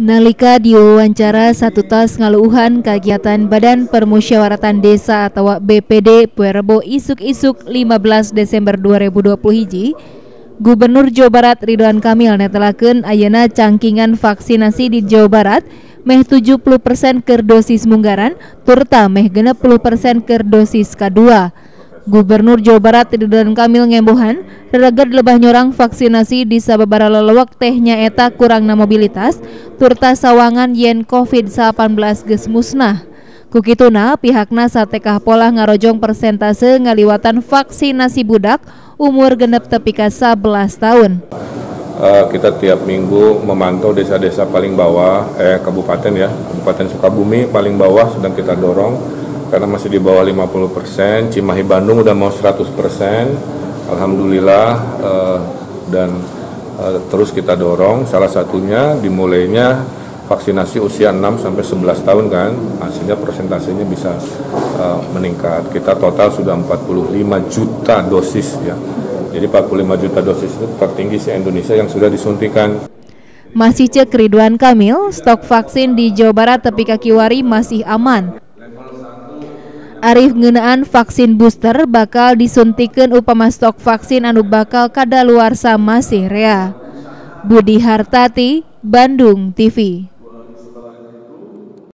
Nalika diwawancara satu tas ngaluuhan kegiatan Badan Permusyawaratan Desa atau BPD Puerbo isuk-isuk 15 Desember 2020 hiji, Gubernur Jawa Barat Ridwan Kamil netelakeun ayeuna cangkingan vaksinasi di Jawa Barat meh 70% ker dosis munggaran turta meh 60% ker dosis kedua. Gubernur Jawa Barat Ridwan Kamil ngembohan reragad lebah nyorang vaksinasi di sababara lelewak tehnya eta kurangna mobilitas turta sawangan yen COVID-19 geus musnah. Kukituna pihakna satekah pola ngarojong persentase ngaliwatan vaksinasi budak umur genep tepi ka 11 tahun. Uh, kita tiap minggu memantau desa-desa paling bawah, eh kabupaten ya, Kabupaten Sukabumi paling bawah sedang kita dorong karena masih di bawah 50 persen. Cimahi Bandung udah mau 100 persen. Alhamdulillah uh, dan uh, terus kita dorong. Salah satunya dimulainya vaksinasi usia 6 sampai 11 tahun kan, hasilnya persentasenya bisa uh, meningkat. Kita total sudah 45 juta dosis ya. Jadi 45 juta dosis itu tertinggi se Indonesia yang sudah disuntikan. Masih cek Ridwan Kamil, stok vaksin di Jawa Barat tepi kakiwari masih aman. Arif ngenaan vaksin booster bakal disuntikan upama stok vaksin anu bakal kada luar sama masih rea. Budi Hartati, Bandung TV.